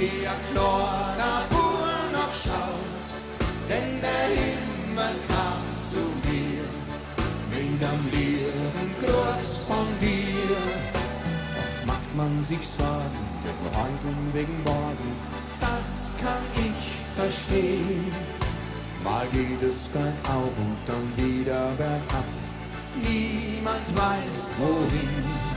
wie ein kleiner Bub noch schaut, denn der Himmel kam zu mir mit einem lieben Gruß von dir. Oft macht man sich Sorgen wegen heute und wegen morgen, das kann ich verstehen. Mal geht es bergauf und dann wieder bergab, niemand weiß wohin.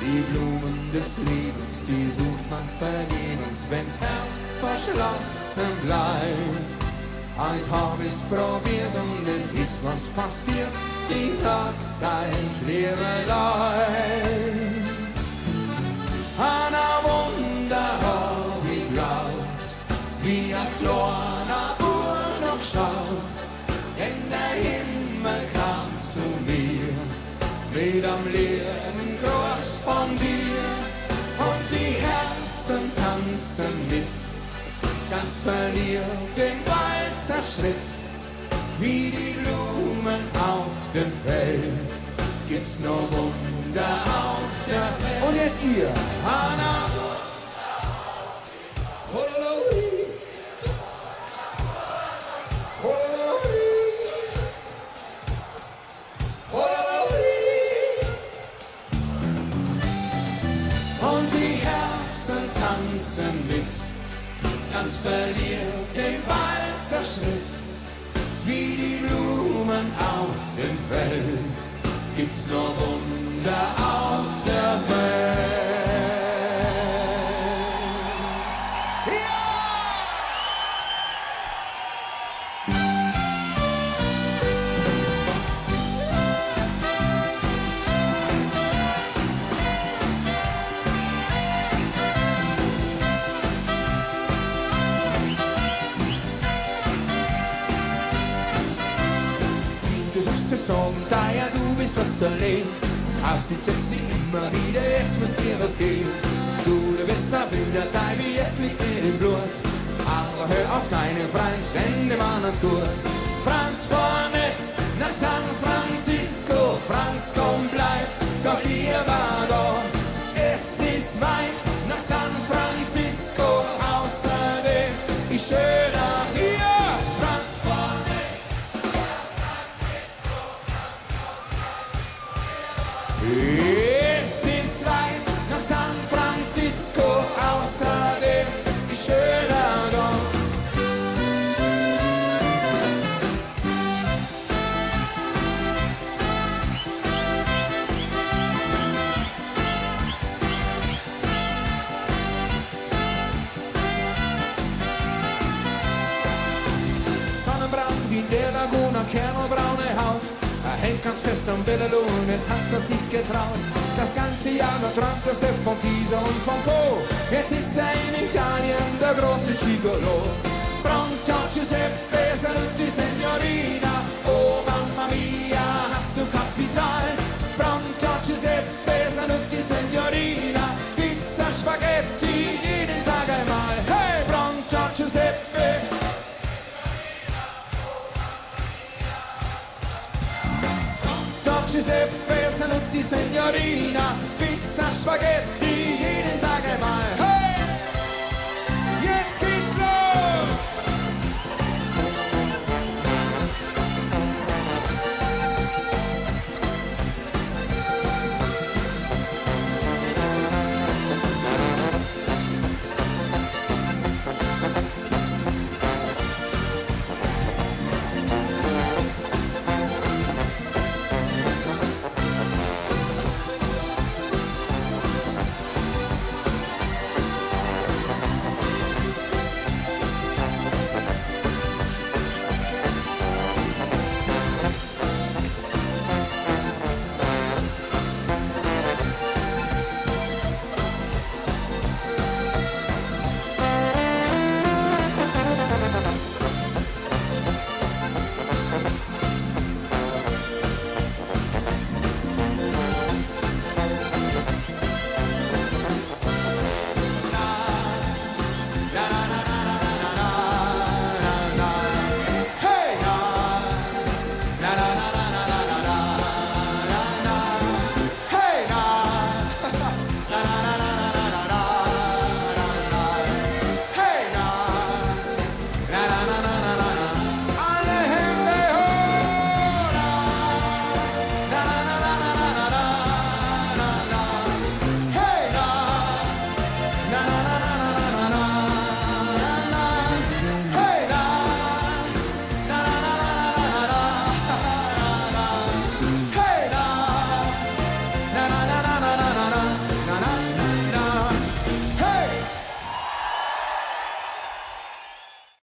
Die Blumen des Lebens, die sucht man vergebens, wenn's Herz verschlossen bleibt. Ein Traum ist probiert und es ist was passiert. Ich sag's euch, liebe Leute. Anna Wunder hab ich glaubt, wie ein kleiner Uhr noch schaut. Denn der Himmel kam zu mir mit am leeren ganz verliert den Walzerschritt. Wie die Blumen auf dem Feld, gibt's nur Wunder auf der Welt. Und jetzt ihr. Anna. Hololoi. Hololoi. Hololoi. Und die Herzen tanzen ganz verliert den Walzerschritt. Wie die Blumen auf dem Feld, gibt's nur Wunder auf Sorgen, da ja du bist was allein. Aus die setzt sie immer wieder, es muss dir was geben. Du, du bist der Bilder, dein wie es liegt in dem Blut. Aber hör auf deinen Freund, denn dem anderen gut. Franz von Netz nach San Francisco, Franz komm bleib, doch lieber Es ist weit nach San Francisco, außerdem ist schöner da. Sonnenbrand wie der Laguna, kernelbraune Haut. Hängt ganz fest am Belleloo und jetzt hat er sich getraut. Das ganze Jahr nur träumt er sich von Pisa und von Po. Jetzt ist er in Italien der große Gigolo. Pronto Giuseppe, saluti Signorina. dolci seppe, saluti signorina, pizza, spaghetti, in Tag mai.